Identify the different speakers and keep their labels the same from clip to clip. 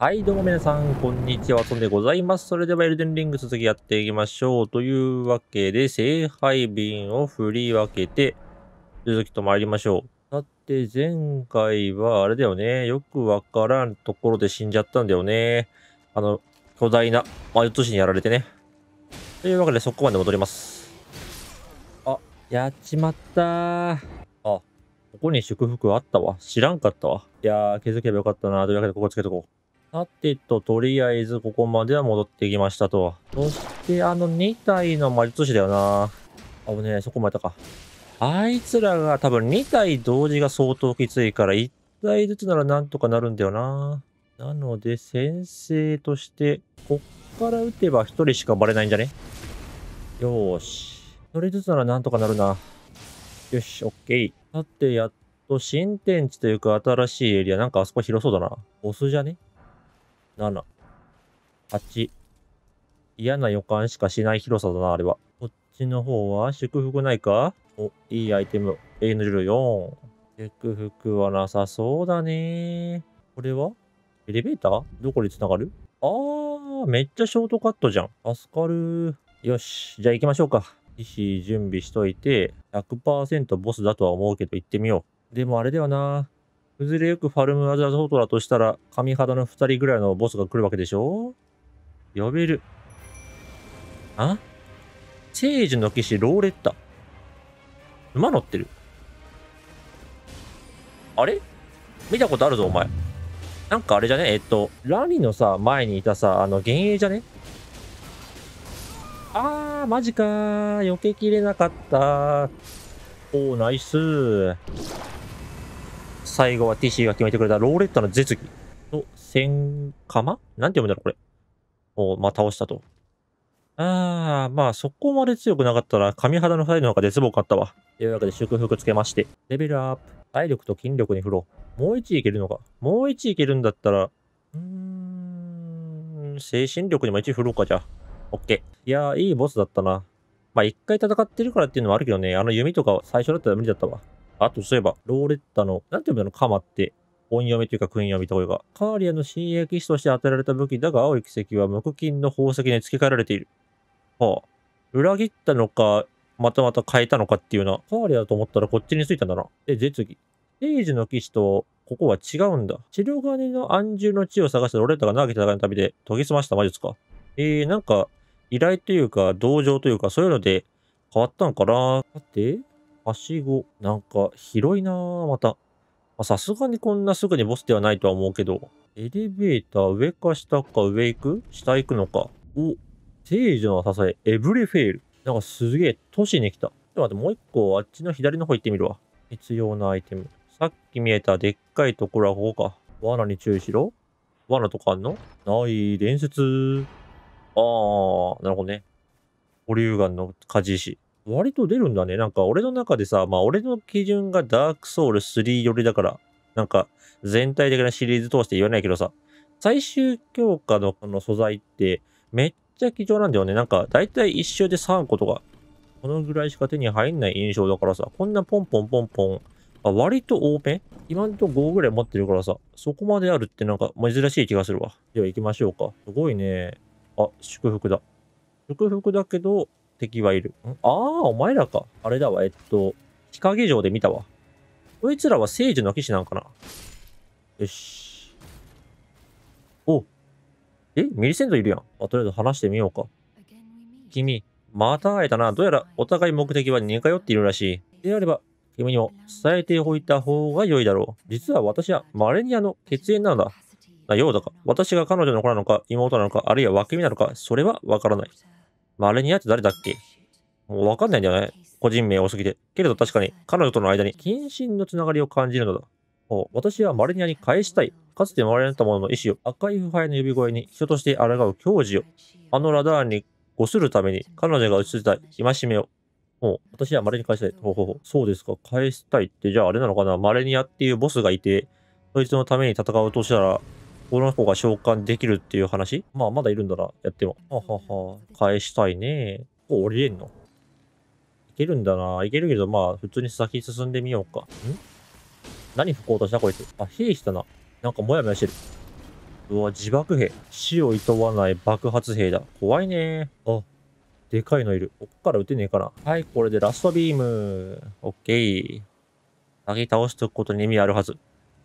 Speaker 1: はい、どうも皆さん、こんにちは、トンでございます。それではエルデンリング続きやっていきましょう。というわけで、聖杯瓶を振り分けて、続きと参りましょう。さて、前回は、あれだよね。よくわからんところで死んじゃったんだよね。あの、巨大な魔術師にやられてね。というわけで、そこまで戻ります。あ、やっちまった。あ、ここに祝福あったわ。知らんかったわ。いやー、気づけばよかったな。というわけで、ここつけとこう。さてと、とりあえずここまでは戻ってきましたと。そして、あの2体の魔術師だよな。あぶねえ、そこまでたか。あいつらが多分2体同時が相当きついから、1体ずつならなんとかなるんだよな。なので、先生として、こっから撃てば1人しかバレないんじゃね？よーし。1人ずつならなんとかなるな。よし、オッケー。さて、やっと新天地というか新しいエリア、なんかあそこ広そうだな。ボスじゃね？7、8。嫌な予感しかしない広さだな、あれは。こっちの方は祝福ないか？お、いいアイテム。永遠の14。祝福はなさそうだね。これは？エレベーター？どこに繋がる？あー、めっちゃショートカットじゃん。助かる。よし、じゃあ行きましょうか。意思準備しといて、100%ボスだとは思うけど行ってみよう。でもあれだよな。崩れゆくファルムアザーソートだとしたら、神肌の2人ぐらいのボスが来るわけでしょ？呼べる。あ？聖樹の騎士ローレッタ。馬乗ってる。あれ？見たことあるぞ、お前。なんかあれじゃね？えっと、ラニのさ、前にいたさ、あの、幻影じゃね？あー、マジかー。避けきれなかったおー、ナイス最後はティシーが決めてくれたローレッタの絶技の戦釜なんて読むんだろう、これ。おまあ、倒したと。あー、まあ、そこまで強くなかったら、神肌の二人の方が絶望かったわ。というわけで、祝福つけまして。レベルアップ。体力と筋力に振ろう。もう1いけるのか？もう1いけるんだったら、うーん、精神力にも1振ろうか、じゃあ。オッケー。いやー、いいボスだったな。まあ、一回戦ってるからっていうのもあるけどね、あの弓とか最初だったら無理だったわ。あと、そういえば、ローレッタの、なんて読むの、カマって、音読みというか、訓読みというか、カーリアの新鋭騎士として与えられた武器だが、青い奇跡は無垢金の宝石に付け替えられている。はあ、裏切ったのか、またまた変えたのかっていうな。カーリアだと思ったらこっちについたんだな。で、絶技。聖樹の騎士と、ここは違うんだ。白金の安住の地を探したローレッタが長き戦いの旅で研ぎ澄ました魔術か。えー、なんか、依頼というか、同情というか、そういうので変わったんかな。さて、はしご。なんか、広いなぁ、また。さすがにこんなすぐにボスではないとは思うけど。エレベーター、上か下か上行く？下行くのか。お、聖女の支え、エブリフェール。なんかすげえ、都市に来た。ちょっと待って、もう一個、あっちの左の方行ってみるわ。必要なアイテム。さっき見えたでっかいところはここか。罠に注意しろ罠とかあんの？ない、伝説。あー、なるほどね。保留岩の鍛冶石。割と出るんだね。なんか俺の中でさ、まあ俺の基準がダークソウル3寄りだから、なんか全体的なシリーズ通して言わないけどさ、最終強化のこの素材ってめっちゃ貴重なんだよね。なんか大体一周で3個とか、このぐらいしか手に入んない印象だからさ、こんなポンポンポンポン、あ割と多め今んとこ5ぐらい持ってるからさ、そこまであるってなんか珍しい気がするわ。では行きましょうか。すごいね。あ、祝福だ。祝福だけど、敵はいる。ん？ああ、お前らか。あれだわ、えっと、日陰城で見たわ。こいつらは聖樹の騎士なんかなよし。おえ？ミリセントいるやん。あ、とりあえず話してみようか。君、また会えたな。どうやらお互い目的は似通っているらしい。であれば、君にも伝えておいた方が良いだろう。実は私はマレニアの血縁なのだ。なようだか。私が彼女の子なのか、妹なのか、あるいは分け身なのか、それはわからない。マレニアって誰だっけ？もうわかんないんだよね。個人名多すぎて。けれど確かに、彼女との間に近親のつながりを感じるのだ。お私はマレニアに返したい。かつて生まれなった者のの意志を赤い腐敗の指声に人として抗う矜持を。あのラダーンに誤するために彼女が移したい戒めを。もう、私はマレに返したい。ほうほうほう。そうですか。返したいって、じゃああれなのかな？マレニアっていうボスがいて、そいつのために戦うとしたら、この子が召喚できるっていう話？まあ、まだいるんだな。やっても。ははは。返したいね。ここ降りれんの？いけるんだな。いけるけど、まあ、普通に先進んでみようか。ん？何吹こうとしたこいつ？あ、兵士だな。なんかもやもやしてる。うわ、自爆兵。死を厭わない爆発兵だ。怖いねあ、でかいのいる。こっから撃てねえかな。はい、これでラストビーム。オッケー。先倒しておくことに意味あるはず。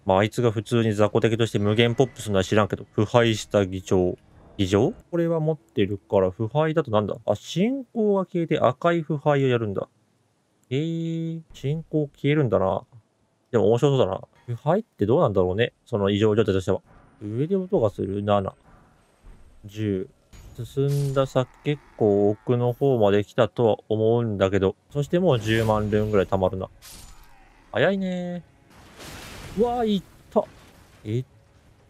Speaker 1: まあ、あいつが普通に雑魚敵として無限ポップするのは知らんけど、腐敗した議長。議長これは持ってるから、腐敗だとなんだ？あ、進行が消えて赤い腐敗をやるんだ。えー、進行消えるんだな。でも面白そうだな。腐敗ってどうなんだろうね。その異常状態としては。上で音がする ?7。10。進んだ先結構奥の方まで来たとは思うんだけど、そしてもう10万ルーンぐらい溜まるな。早いねうわー、いった。いっ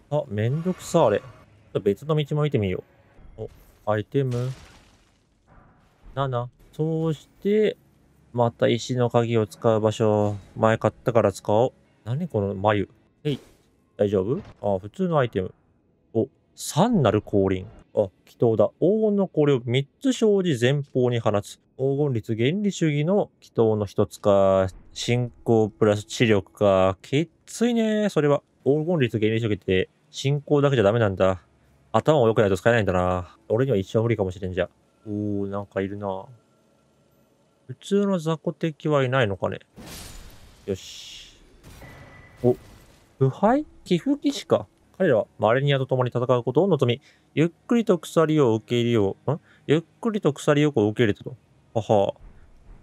Speaker 1: た。めんどくさ、あれ。別の道も見てみよう。お、アイテム。7。そうして、また石の鍵を使う場所、前買ったから使おう。何この眉。えい。大丈夫？あ、普通のアイテム。お、3なる降臨。あ、祈祷だ。黄金の氷を3つ生じ前方に放つ。黄金率原理主義の祈祷の一つか。進行プラス知力か。きついね。それは。黄金率原理主義って進行だけじゃダメなんだ。頭も良くないと使えないんだな。俺には一生無理かもしれんじゃ。おー、なんかいるな。普通の雑魚敵はいないのかね。よし。お、腐敗？寄付騎士か。彼らはマレニアと共に戦うことを望み、ゆっくりと鎖を受け入れよう。ん？ゆっくりと鎖をこう受け入れたと。はは。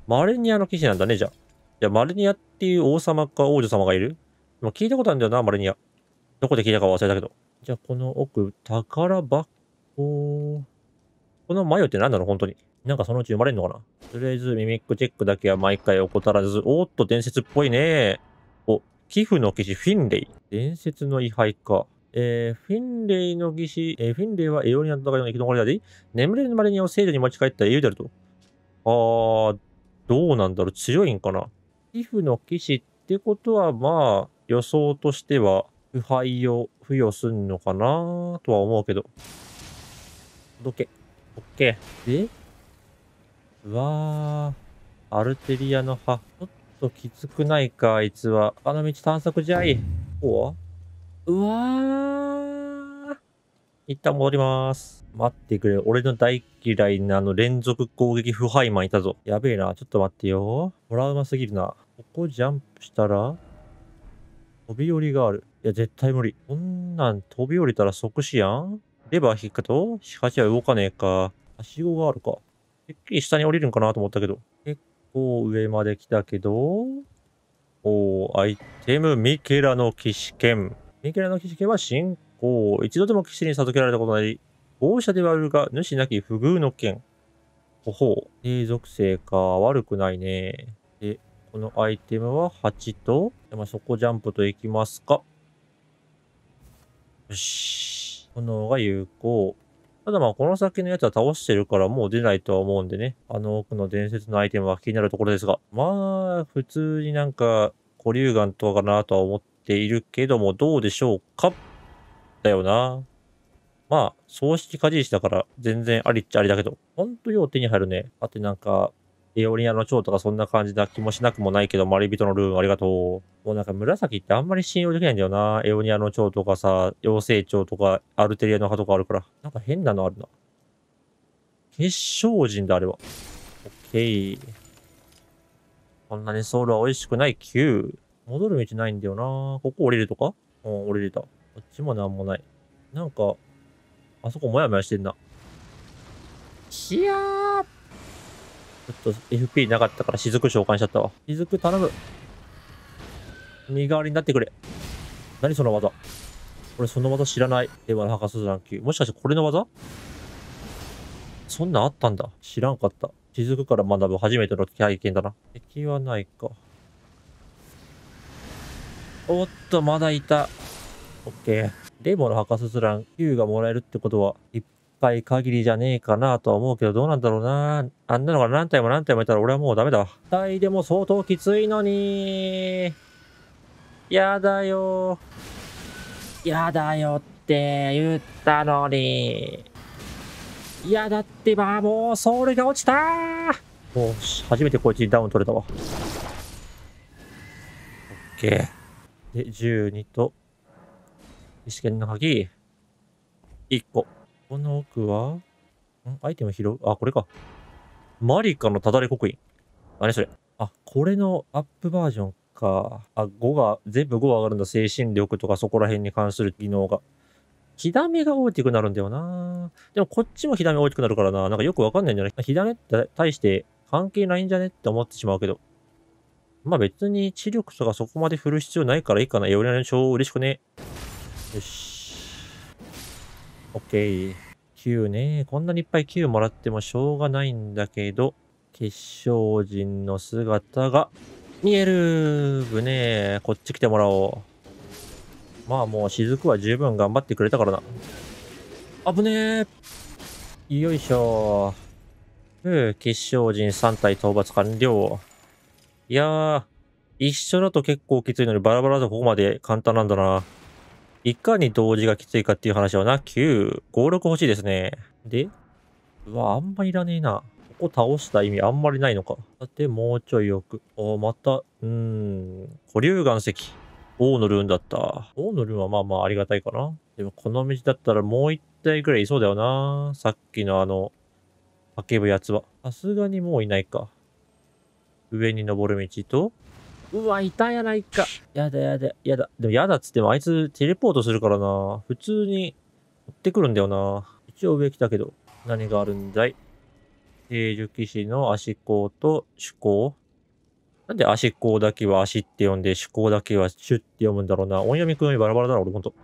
Speaker 1: マレニアの騎士なんだね、じゃあ。じゃマレニアっていう王様か王女様がいる？でも聞いたことあるんだよな、マレニア。どこで聞いたか忘れたけど。じゃあ、この奥、宝箱。このマヨって何なの本当に？なんかそのうち生まれんのかな？とりあえずミミックチェックだけは毎回怠らず。おっと、伝説っぽいね。お、寄付の騎士フィンレイ。伝説の位牌か。えー、フィンレイの騎士、えー、フィンレイはエオリアの戦いの生き残りだで、眠れるマレニアを聖女に持ち帰った英雄であると。あー、どうなんだろう強いんかな寄付の騎士ってことは、まあ、予想としては、腐敗を付与すんのかなとは思うけど。どけ。オッケー。でうわー。アルテリアの葉。ちょっときつくないか、あいつは。あの道探索じゃい。こううわー。一旦戻ります。待ってくれ。俺の大嫌いなあの連続攻撃腐敗マンいたぞ。やべえな。ちょっと待ってよ。トラウマすぎるな。ここジャンプしたら飛び降りがある。いや、絶対無理。こんなん飛び降りたら即死やんレバー引っかとしかしは動かねえか。はしごがあるか。てっきり下に降りるんかなと思ったけど。結構上まで来たけど。おー、アイテム、ミケラの騎士剣。ミケラの騎士剣は進行。一度でも騎士に授けられたことない。豪者ではあるが、主なき不遇の剣。ほほう。低属性か。悪くないね。で、このアイテムは8と、まあ、そこジャンプといきますか。よし。炎が有効。ただまあこの先のやつは倒してるからもう出ないとは思うんでね。あの奥の伝説のアイテムは気になるところですが。まあ、普通になんか、古竜岩とかかなとは思っているけども、どうでしょうか？だよな。まあ、葬式かじりしだから全然ありっちゃありだけど、ほんとよう手に入るね。あとなんか、エオリアの蝶とかそんな感じな気もしなくもないけど、マリビトのルーンありがとう。もうなんか紫ってあんまり信用できないんだよな。エオニアの蝶とかさ、妖精蝶とか、アルテリアの葉とかあるから。なんか変なのあるな。結晶人だ、あれは。オッケー。こんなにソウルは美味しくない Q。戻る道ないんだよな。ここ降りるとか？うん、降りれた。こっちもなんもない。なんか、あそこもやもやしてんな。ひやーちょっと FP なかったから雫召喚しちゃったわ。雫頼む。身代わりになってくれ。何その技？俺その技知らない。では、博士ラン級。もしかしてこれの技？そんなんあったんだ。知らんかった。雫から学ぶ初めての体験だな。敵はないか。おっと、まだいた。オッケー。デモの博士スラン Q がもらえるってことは、一回限りじゃねえかなとは思うけど、どうなんだろうな。あんなのが何体も何体もいたら俺はもうダメだわ。体でも相当きついのに。やだよ。やだよって言ったのに。いやだってば、もうソウルが落ちたもう、初めてこいつにダウン取れたわ。オッケー。で、12と、試験の鍵。1個。この奥は、ん？アイテム拾う？あ、これか。マリカのただれ刻印。何それあ、これのアップバージョンか。あ、5が、全部5上がるんだ。精神力とかそこら辺に関する技能が。火ダメが大きくなるんだよなでもこっちも火ダメ大きくなるからな。なんかよくわかんないんじゃない火ダメって対して関係ないんじゃね？って思ってしまうけど。まあ別に知力とかそこまで振る必要ないからいいかな。いや、俺の超嬉しくね。よし。オッケー。9ね。こんなにいっぱい9もらってもしょうがないんだけど、決勝陣の姿が見えるぶねこっち来てもらおう。まあもう雫は十分頑張ってくれたからな。あぶねえ。よいしょ。ふう、決勝陣3体討伐完了。いやー、一緒だと結構きついのにバラバラだとここまで簡単なんだな。いかに同時がきついかっていう話はな、9、5、6欲しいですね。で、うわ、あんまいらねえな。ここ倒した意味あんまりないのか。さて、もうちょい奥。おまた、うーん、保留岩石。王のルーンだった。王のルーンはまあまあありがたいかな。でもこの道だったらもう一体ぐらいいそうだよな。さっきのあの、叫ぶやつは。さすがにもういないか。上に登る道と、うわ、いたやないか。やだやだ、やだ。でもやだっつってもあいつテレポートするからな。普通に追ってくるんだよな。一応上来たけど、何があるんだい？聖樹騎士の足甲と主甲なんで足甲だけは足って呼んで、主甲だけは主って読むんだろうな。音読み組みバラバラだろ、俺ほんと。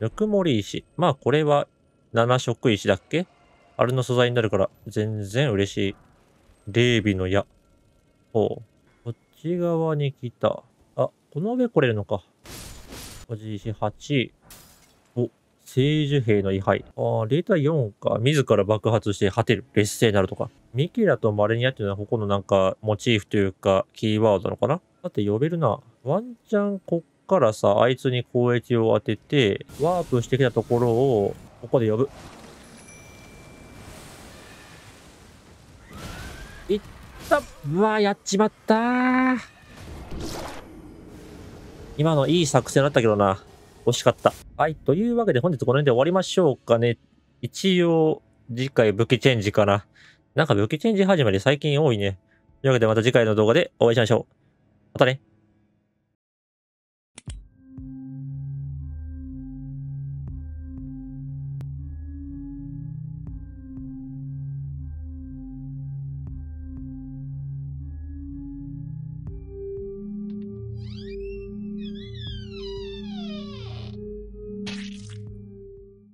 Speaker 1: ぬくもり石。まあこれは七色石だっけ？あれの素材になるから全然嬉しい。霊美の矢。ほう。ち側に来た。あ、この上来れるのか。おじいし8。お、聖樹兵の位牌。あー、0対4か。自ら爆発して果てる。劣勢になるとか。ミキラとマレニアっていうのはここのなんか、モチーフというか、キーワードなのかなだって呼べるな。ワンチャンこっからさ、あいつに攻撃を当てて、ワープしてきたところを、ここで呼ぶ。いっうわやっちまった今のいい作戦だったけどな。惜しかった。はい。というわけで本日この辺で終わりましょうかね。一応、次回武器チェンジかな。なんか武器チェンジ始まり最近多いね。というわけでまた次回の動画でお会いしましょう。またね。